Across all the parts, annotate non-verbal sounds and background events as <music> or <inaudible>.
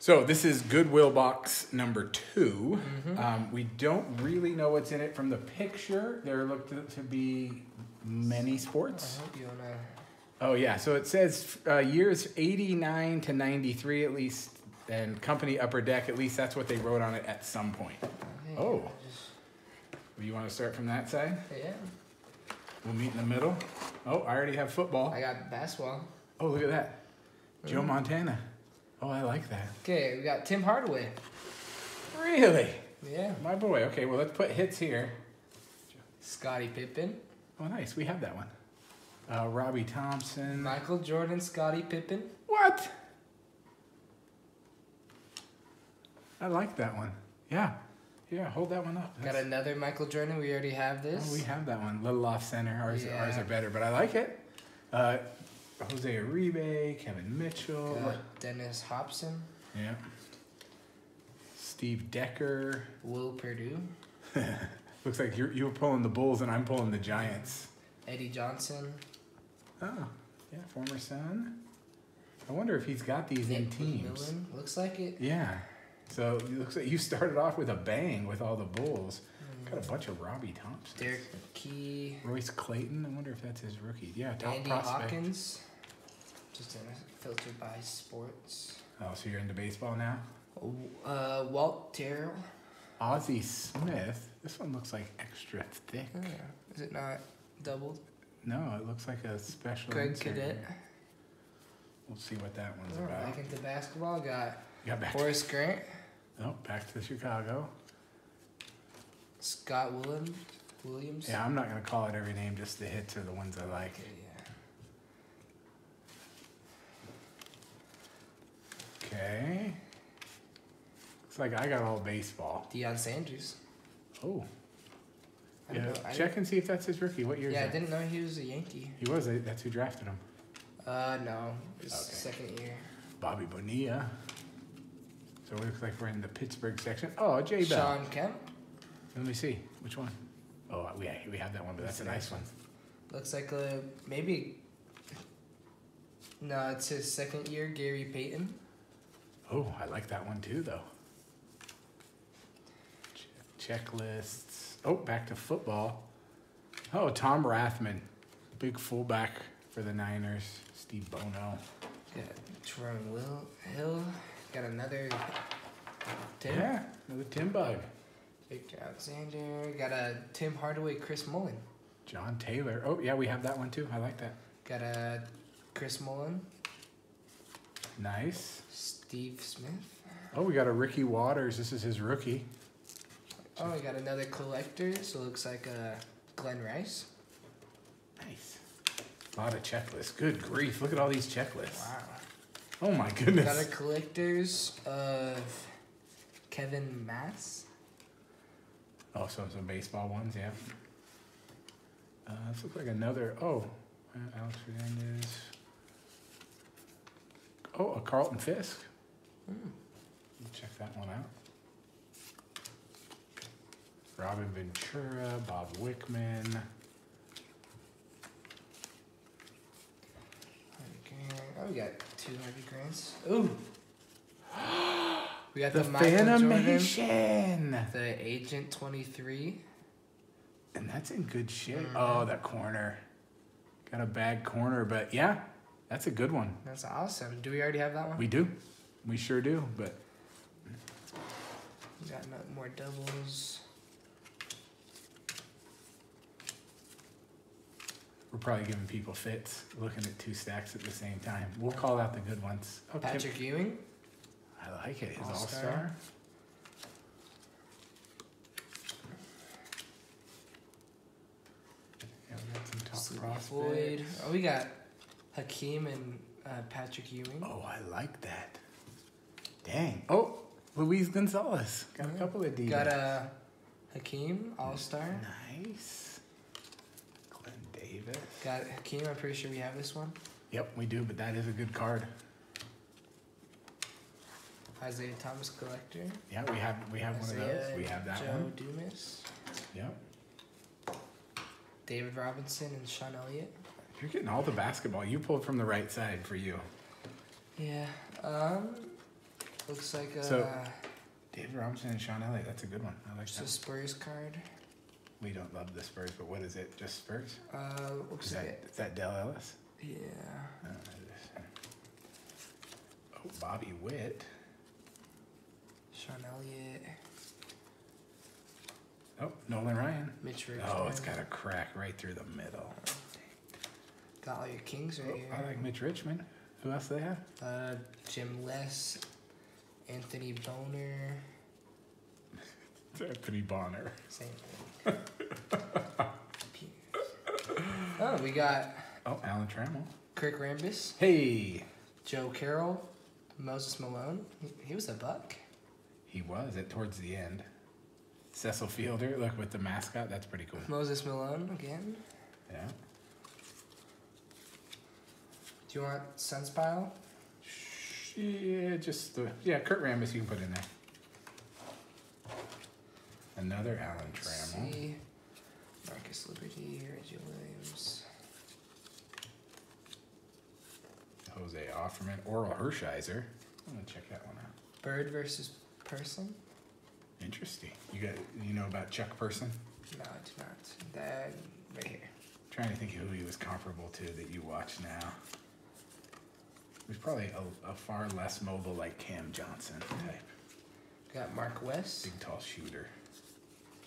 So this is Goodwill box number 2 Mm-hmm. Um, we don't really know what's in it from the picture. There looked to be many I sports. hope you wanna. Oh yeah, so it says uh, years eighty nine to ninety three at least, and company upper deck at least. That's what they wrote on it at some point. Oh. You want to start from that side? yeah. We'll meet in the middle. Oh, I already have football. I got basketball. Oh, look at that, Joe Montana. Oh, I like that. Okay, we got Tim Hardaway. Really, Yeah. my boy. Okay, well let's put hits here. Scottie Pippen. Oh, nice. We have that one. Uh, Robby Thompson. Michael Jordan, Scottie Pippen. What? I like that one. Yeah. Yeah, hold that one up. Got another Michael Jordan. We already have this. oh, we have that one. Little off center. Ours, ours are better, but I like it. Uh, Jose Uribe, Kevin Mitchell. Dennis Hopson, Yeah. Steve Decker. Will Perdue, <laughs> Looks like you're, you were pulling the Bulls and I'm pulling the Giants. Eddie Johnson, Oh, yeah, former son. I wonder if he's got these in teams. Looks like it. Yeah. So it looks like you started off with a bang with all the Bulls. Mm. Got a bunch of Robby Thompson. Derrick McKey, Royce Clayton. I wonder if that's his rookie. Yeah, top Andy prospect. Hawkins. Just in a filtered by sports. Oh, so you're into baseball now? Uh, Walt Terrell. Ozzie Smith. This one looks like extra thick. Oh, Is it not doubled? No, it looks like a special. Greg insert Cadet. We'll see what that one's Oh, about. back into basketball. Got You got back. Horace Grant, Oh, back to the Chicago. Scott Williams. Williams. Yeah, I'm not gonna call it every name. Just the hits are the ones I like. Okay, Looks like I got all baseball. Deion Sanders. Oh. I Yeah. know- Check and see if that's his rookie. What year Yeah, I didn't know he was a Yankee. He was. That's who drafted him. Uh, no, his Okay. second year. Bobby Bonilla. So it looks like we're in the Pittsburgh section. Oh, Jay Bell. Shawn Kemp. Let me see. Which one? Oh, we, we have that one, but that's a nice one. Looks like a maybe. No, it's his second year. Gary Payton. Oh, I like that one too, though. Checklists. Oh, back to football. Oh, Tom Rathman. Big fullback for the Niners. Steve Bono. Got Jerome Will Hill. Got another. Tim. Yeah, another Tim Bug. Victor Alexander. Got a Tim Hardaway. Chris Mullin. John Taylor. Oh, yeah, we have that one too. I like that. Got a Chris Mullin. Nice. Steve Smith. Oh, we got a Ricky Watters. This is his rookie. Oh, we got another collector. So it looks like a Glen Rice. Nice. A lot of checklists. Good grief. Look at all these checklists. Wow. Oh my goodness. Got a collectors of Kevin Maas. Oh, so some baseball ones, yeah. Uh, this looks like another. Oh, uh, Alex Fernandez. Oh, a Carlton Fisk. Hmm. Check that one out. Robin Ventura, Bob Wickman. Oh, we got two Harvey Grants. Ooh. We got The the, Michael Jordan, the Agent 23. And that's in good shape. Mhm. Oh, that corner. Got a bad corner, but yeah, that's a good one. That's awesome. Do we already have that one? We do. We sure do, but We got no more doubles. we're probably giving people fits looking at two stacks at the same time. We'll call out the good ones. Patrick Ewing. I like it. His all All-Star. Yeah, we got some top prospects. Floyd. Oh, we got Hakeem and uh, Patrick Ewing. Oh, I like that. Dang. Oh, Luis Gonzalez. Got a couple of Ds. Got a Hakeem All Star. Nice. Glenn Davis. Got Hakeem. I'm pretty sure we have this one. Yep, we do, but that is a good card. Isiah Thomas Collector. Yeah, we have we have one of those. We have that Joe one. Dumars. Yep. David Robinson and Sean Elliott. You're getting all the basketball. You pulled from the right side for you. Yeah. Um. Looks like a. So- David Robinson and Sean Elliott. That's a good one. I like just a that. Spurs card. We don't love the Spurs, but what is it? Just Spurs? Uh, Is looks that, like is that Dell Ellis? yeah. Oh. Oh, Bobby Witt. Sean Elliott, Oh, Nolan Ryan. Mitch Richmond. Oh, it's got a crack right through the middle. Got all your kings right Oh, here. I like Mitch Richmond. Who else do they have? Uh, Jim Les, Anthony Boner, Anthony Bonner. same thing. oh, we got Oh, Alan Trammell. Kirk Rambis, Hey, Joe Carroll, Moses Malone. He, was a buck. he was it towards the end. Cecil Fielder, look with the mascot. That's pretty cool. Moses Malone again. Yeah. Do you want Sunspile? Yeah, just the yeah. Kurt Rambis, you can put in there. Another Alan Trammell. see. Marcus Liberty, Reggie Williams. Jose Offerman, Orel Hershiser. I'm gonna check that one out. Bird versus Person? Interesting. You got you know about Chuck Person? No, I do not. That right here. trying to think of who he was comparable to that you watch now. He was probably a, a far less mobile like Cam Johnson type. Got Mark West. Big tall shooter.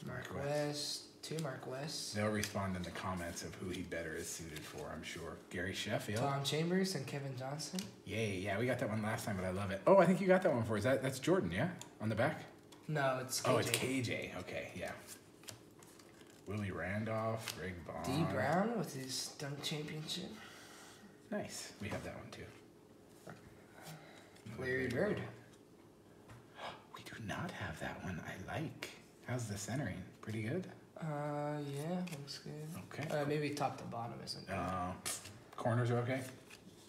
Mark Mark West. Two Mark West. They'll respond in the comments of who he better is suited for, I'm sure. Gary Sheffield. Tom Chambers and Kevin Johnson. Yay, yeah, we got that one last time, but I love it. Oh, I think you got that one for us. That that's Jordan, yeah? On the back? No, it's KJ. Oh, it's KJ. Okay, yeah. Willie Randolph, Greg Bond. Dee Brown with his dunk championship. Nice. We have that one too. Larry Bird. We do not have that one. I like. How's the centering? Pretty good. Uh, yeah, looks good. Okay. Uh, maybe top to bottom isn't good. Uh, corners are okay.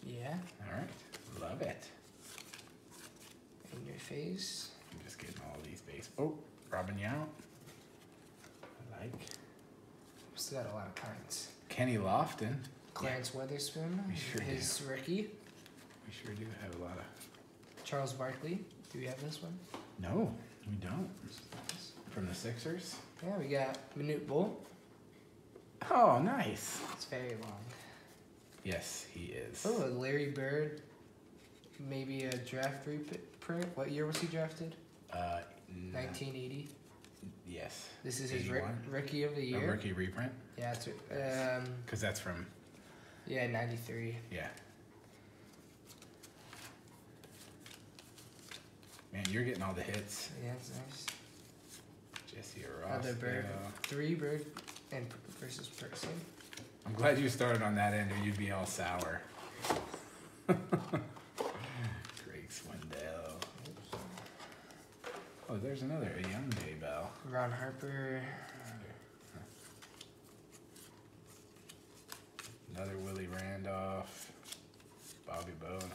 yeah, All right. Love it. in your face. I'm just getting all these base. Oh, Robin Yount. I like. Still got a lot of kinds. Kenny Lofton. Clarence Weatherspoon, We sure do. his rookie. We sure do have a lot of. Charles Barkley. Do we have this one? No, we don't. From the Sixers. Yeah, we got Manute Bol. Oh, nice. It's very long. Yes, he is. Oh, Larry Bird. Maybe a draft reprint. What year was he drafted? Uh, 1980. Yes. This is his rookie of the A year. rookie reprint? Yeah, it's, um, Because that's from, yeah, 93. yeah. Man, you're getting all the hits. Yeah, it's nice. Jesse Orosco. bird. Three bird and versus person. I'm glad you started on that end or you'd be all sour. <laughs> Greg Swindell. Oh, there's another, a young Jay Bell. Ron Harper. Another Willie Randolph. Bobby Bone.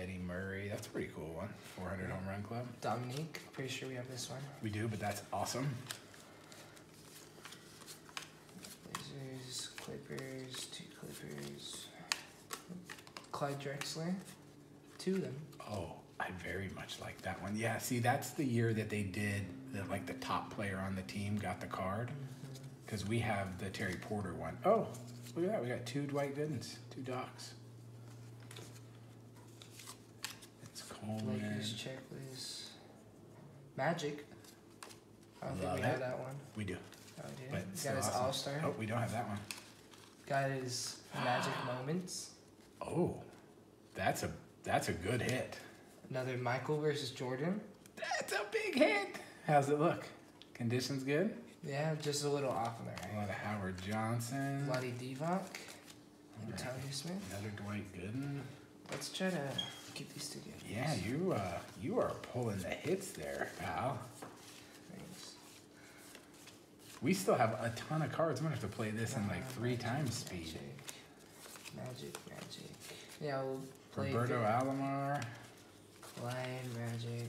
Eddie Murray. That's a pretty cool one. 400 home run club. Dominique. Pretty sure we have this one. We do, but that's awesome. Blazers, Clippers, two Clippers. Clyde Drexler. Two of them. Oh, I very much like that one. Yeah, see, that's the year that they did that. Like the top player on the team got the card, mm-hmm. because we have the Terry Porter one. Oh, look at that. We got two Dwight Goodens, two Docs. It's Coleman. Lakers checklist. Magic. I don't think Love we have that one. We do, Oh, dude. but it's Got his awesome. All Star. Oh, we don't have that one. Got his Magic <gasps> Moments. Oh, that's a that's a good hit. Another Michael versus Jordan. That's a big hit. How's it look? Conditions good. Yeah, just a little off on the A lot of Howard Johnson. Vlade Divac. Antonio Smith. Another Dwight Gooden. Let's try to get these together. Yeah, you uh, you are pulling the hits there, pal. Thanks. We still have a ton of cards. I'm gonna have to play this in like three times speed. Magic, magic, magic. Yeah, we'll play Roberto the- Alomar. Clyde, Magic.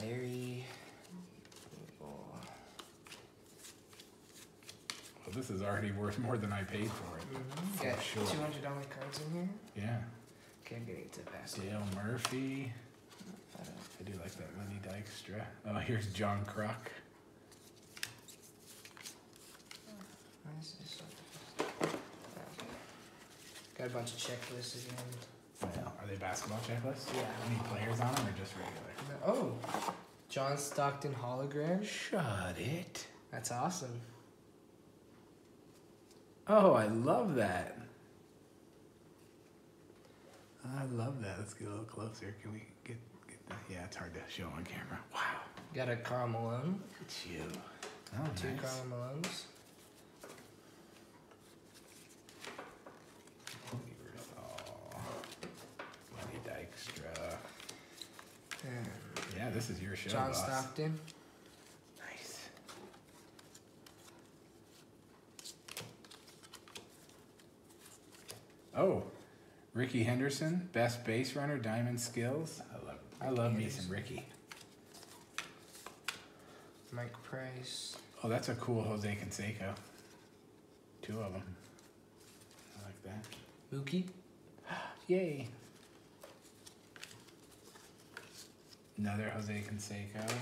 Larry. Oh, Well, this is already worth more than I paid for it. mhm. For Got sure. two hundred dollar cards in here. Yeah. Can't get into basketball. Dale Murphy. I do like that Lenny Dykstra. Oh, here's John Kruk. Why this not- Okay. Got a bunch of checklists again. Well, are they basketball checklists? Yeah. Any players on them or just regular? Oh, John Stockton hologram. Shut it. That's awesome. Oh, I love that. I love that. Let's get a little closer. Can we get, get that? Yeah, it's hard to show on camera. Wow. Got a Karl Malone. Look at you. Oh, Two nice. Karl Malones. Oh, Dykstra. Yeah, this is your show, John boss. Stockton. Nice. Oh, Rickey Henderson, best base runner, diamond skills. I love, I love me some Ricky. Mike Price. Oh, that's a cool Jose Canseco. Two of them. I like that. Mookie. <gasps> Yay. Another Jose Canseco.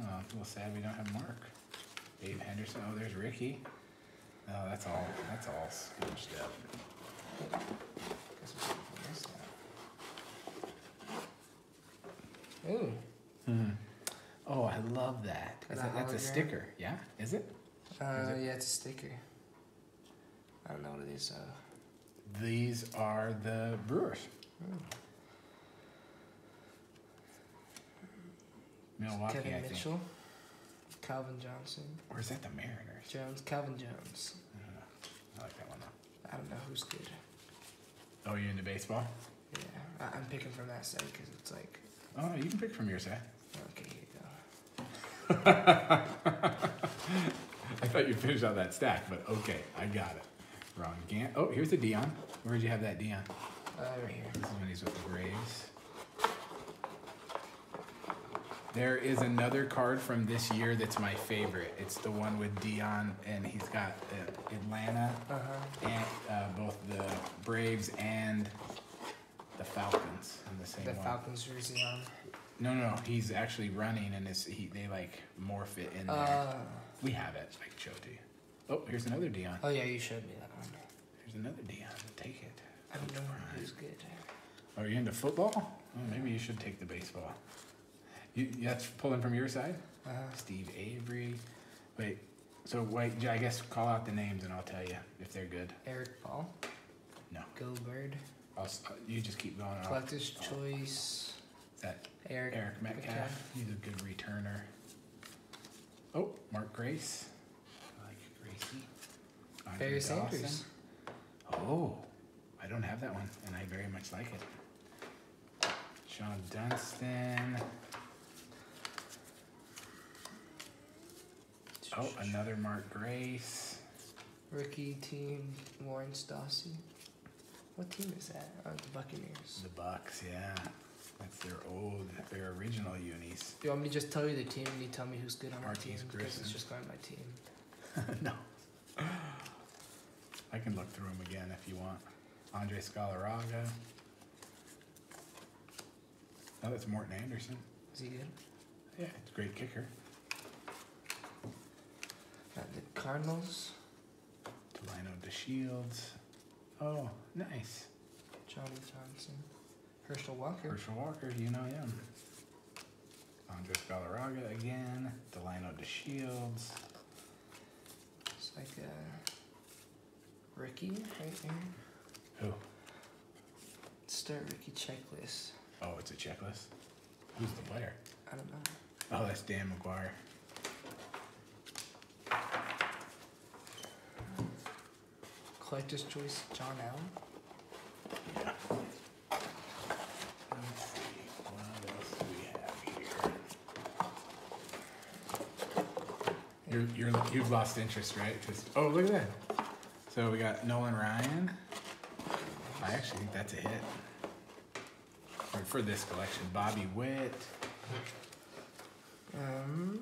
Oh, a little sad we don't have Mark. Dave Henderson. Oh, there's Ricky. Oh, that's all. That's all scooched up. Ooh. Hmm. Oh, I love that. Is Is that that that's a sticker. Yeah. Is it? Uh, it? yeah, it's a sticker. I don't know what it is. Uh, These are the Brewers. hmm. Milwaukee, Kevin I think. Mitchell. Calvin Johnson. Or is that the Mariners? Jones. Calvin Jones. I don't know. I like that one though. I don't know who's good. Oh, you into baseball? Yeah, I- I'm picking from that side because it's like, Oh, no, you can pick from your side. okay, here you go. <laughs> I thought you finished out that stack, but okay, I got it. Ron Gant. Oh, here's the Deion. Where'd you have that Deion? Uh, right here. This is when he's with the Braves. There is another card from this year that's my favorite. It's the one with Deion, and he's got uh, Atlanta Uh huh. and uh, both the Braves and the Falcons in the same The one. Falcons jersey on. No, no, no. He's actually running, and it's, he they like morph it in there. Uh, we have it. I can show it to you. Oh, here's another Deion. oh yeah, you showed me that one. Here's another Deion. Take it. I don't know who's good. Are you into football? Oh, maybe you should take the baseball. You that's pulling from your side. Uh, Steve Avery. Wait. So wait. I guess call out the names, and I'll tell you if they're good. Eric Paul. No. Gilbert. I'll, uh, you just keep going. Collector's Choice. Is that Eric. Eric Metcalf? He's a good returner. Oh, Mark Grace. I like Gracie. Andre Barry Dawson. Sanders. Oh, I don't have that one, and I very much like it. Shawon Dunston. Oh, another Mark Grace. Rookie team. Warren Stassi. What team is that? Oh, the Buccaneers. The Bucks, yeah. That's their old, their original unis. Do you want me to just tell you the team and you tell me who's good on my Marquise team? Because it's just going my team. <laughs> no. I can look through them again if you want. Andre Scalaraga. Oh, that's Morten Andersen. Is he good? Yeah, it's a great kicker. Uh, the Cardinals. Delino DeShields. Oh, nice. Johnny Johnson. Herschel Walker. Herschel Walker, you know him. Andres Scalaraga again. Delino DeShields. It's like a Ricky right there. Who? Start Ricky checklist. Oh, it's a checklist. Who's the player? I don't know. Oh, that's Dan McGwire. Collector's Choice, John Allen. Yeah. Let's see. What else do we have here? You're, you're, you've lost interest, right? oh, look at that. So we got Nolan Ryan. I actually think that's a hit. For, for this collection. Bobby Witt. Um,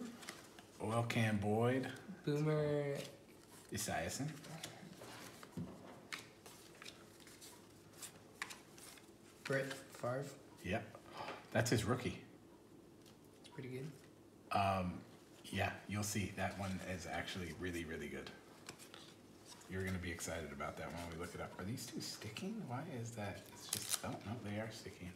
Oil Can Boyd. Boomer Esiason. Brett Favre. Yep. That's his rookie. It's pretty good. Um, yeah, you'll see that one is actually really, really good. You're gonna be excited about that when we look it up. Are these two sticking? Why is that? It's just oh no, they are sticking.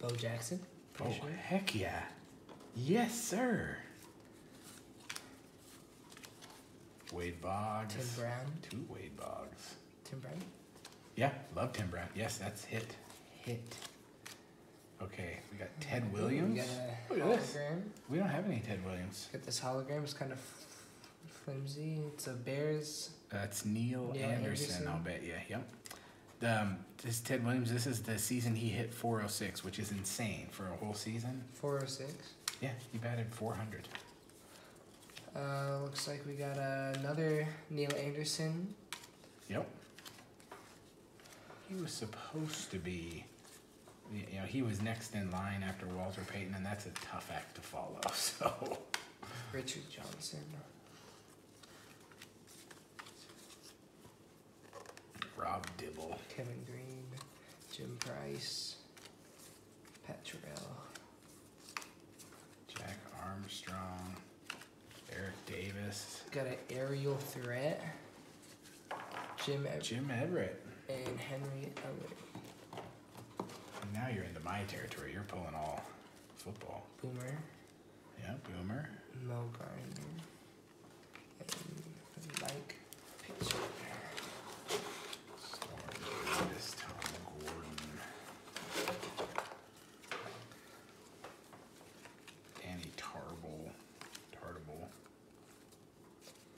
Bo Jackson. Oh sure. heck yeah, yes sir. Wade Boggs. Tim Brown. Two Wade Boggs. Tim Brown. Yeah, love Tim Brown. Yes, that's hit. Hit. Okay, we got Ted Williams. We got a Look hologram. We don't have any Ted Williams. Got this hologram. It's kind of flimsy. It's a Bears. That's Neal, Neal Anderson, Anderson. I'll bet you. Yep. Um, this Ted Williams. This is the season he hit 406, which is insane for a whole season. 406. Yeah, he batted 400. Uh, looks like we got uh, another Neal Anderson. Yep. He was supposed to be, you know, he was next in line after Walter Payton, and that's a tough act to follow. <laughs> So, Richard Johnson. Rob Dibble. Kevin Greene. Jim Price. Pat Terrell. Jack Armstrong, Eric Davis, Got an aerial threat. Jim Ev- Jim Everett. and Henry Elliott. Now you're into my territory. You're pulling all football. Boomer. Yeah, Boomer. Mo Grinder. And Mike Pitcher.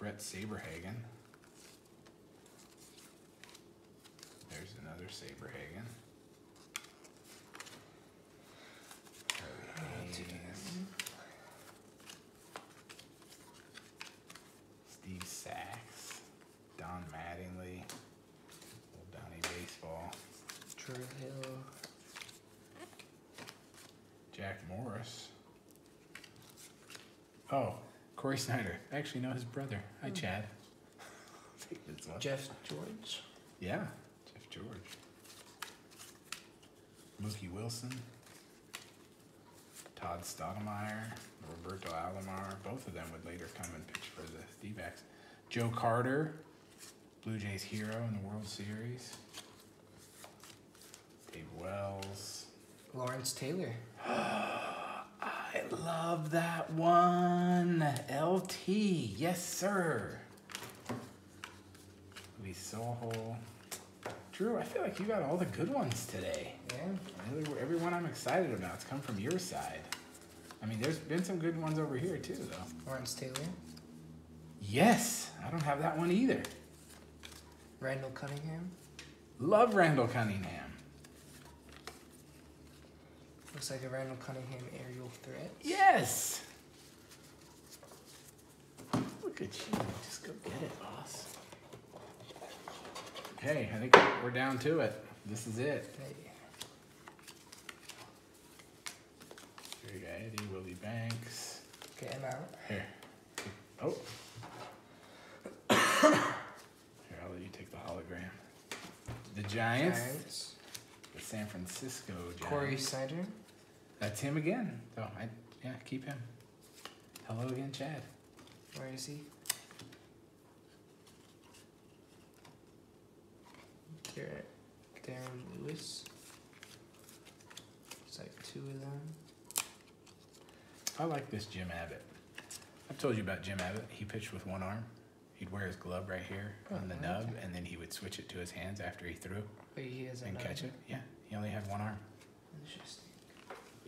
Bret Saberhagen. There's another Saberhagen. Steve Sax, Don Mattingly, Old Donnie Baseball, Drew Hill. Jack Morris. Oh, Cory Snyder. I actually know his brother. Hi, Hmm. Chad. Take this. <laughs> Jeff George. Yeah, Jeff George. Mookie Wilson. Todd Stottlemyre, Roberto Alomar. Both of them would later come and pitch for the D-backs. Joe Carter, Blue Jays hero in the World Series. Dave Wells. Lawrence Taylor. <gasps> <gasps> Love that one. LT. Yes, sir. Lee Soho. Drew, I feel like you got all the good ones today. Yeah. Every- Everyone I'm excited about's come from your side. I mean, there's been some good ones over here too, though. Lawrence Taylor. Yes, I don't have that one either. Randall Cunningham. Love Randall Cunningham. Looks like a Randall Cunningham aerial threat. Yes. Look at you. Just go get it, boss. Okay, I think we're down to it. This is it. Hey, Here you go, Eddie, Willie Banks. Okay, I'm out. Here. Oh. Here, I'll let you take the hologram. The Giants. Giants. The San Francisco Giants. Cory Snyder. That's him again. So I yeah, keep him. Hello again, Chad. Where is he? Darren, Darren Lewis. It's like two of them. I like this Jim Abbott. I've told you about Jim Abbott. He pitched with one arm. He'd wear his glove right here oh, on the Oh, nub, okay. and then he would switch it to his hands after he threw Wait, he has and catch it. Yeah, he only had one arm.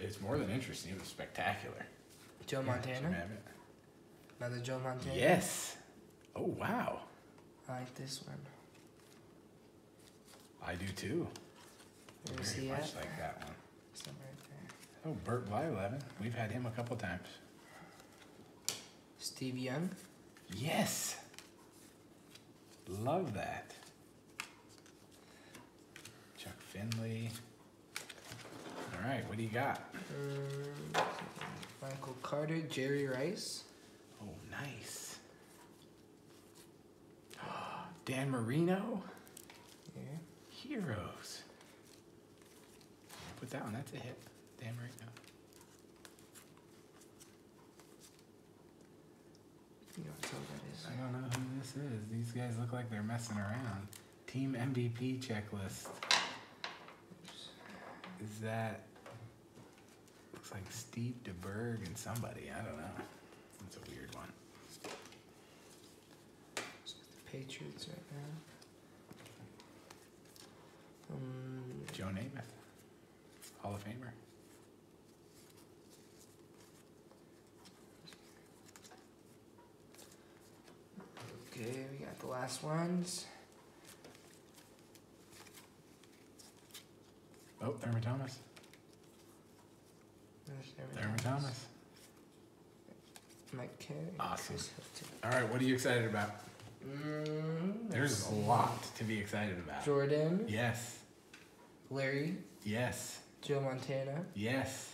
It's more than interesting. It was spectacular. Joe Yeah, Montana. Jim Abbott. Another Joe Montana. Yes. Oh wow. I like this one. I do too. Where's Very much at? like that one. Right there. Oh, Bert Blyleven. We've had him a couple times. Steve Young. Yes. Love that. Chuck Finley. All right, what do you got? Um, Michael Carter. Jerry Rice. Oh, nice. <gasps> Dan Marino. Yeah. Heroes. Put that one. That's a hit. Dan Marino. You know what color that is? I don't know who this is. These guys look like they're messing around. Team MVP checklist. Is that looks like Steve DeBerg and somebody? I don't know. That's a weird one. It's the Patriots right now. Um, Joe Namath, Hall of Famer. okay, we got the last ones. Oh, Thurman Thomas. Thurman Thomas. Mike Carey. Awesome. All right, what are you excited about? Mm, There's a lot to be excited about. Jordan, Yes, Larry, yes, Joe Montana. yes.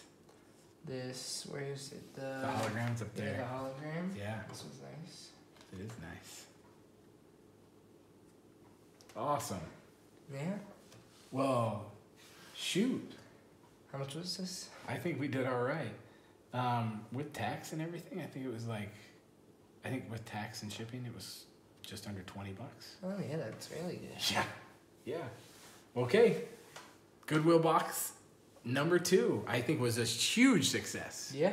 This, where is it? The, The hologram's up there. Yeah, the hologram. Yeah, This was nice. it is nice. Awesome. Yeah. Well, shoot. How much was this? I think we did all right. Um, with tax and everything, I think it was like, I think with tax and shipping, it was just under 20 bucks. Oh yeah, that's really good. <laughs> Yeah. Yeah. Okay. Goodwill box number two, I think was a huge success. Yeah.